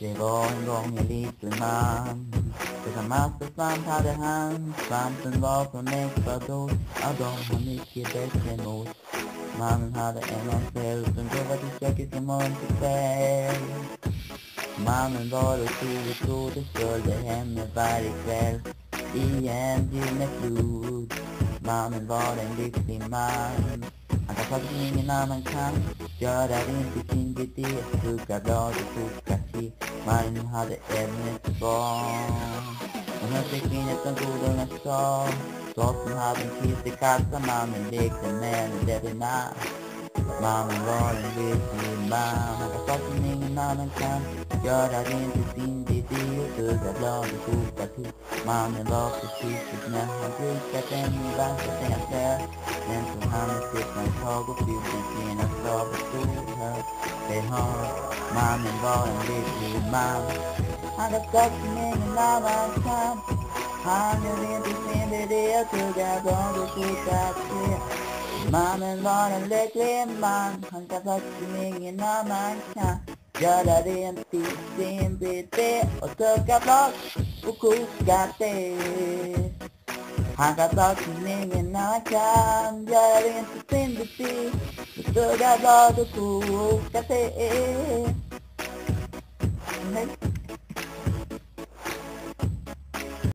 Det var en gång en liten man Tillsammans försvann hade han Svampen var från Ecuador. Ja, de har mycket bättre mot. Mannen hade en anställd som jobbade i köket från morgon till kväll. Mannen var otroligt god och följde henne varje kväll. I en gyllene flod Mannen var en lycklig man. Han kan saker som ingen annan kan. Göra rent i sin idé Tugga blad och koka te Mannen hade ett barn Hon hörde kvinnet som godungar sa Dottern hade en kiss i kassan Mannen lekte med henne där i natt Mannen var en lycklig man Han kan saker som ingen annan kan Göra rent i sin bidé Tugga blad och koka te Mannen var försiktig när han brukade den i värsta tänkte Sen tog han ett stort tag och fyllde sina stav och stod högt behag Mannen var en lycklig man som ingen annan kan Han gör rent i sin bidé Tugga blad och koka Mannen var en lycklig man Han gav skatt som ingen annan kan Göra rent i sin bidé och tugga blad och koka te Han kan ta som ingen annan kan Göra rent i sin bidé och tugga blad och koka te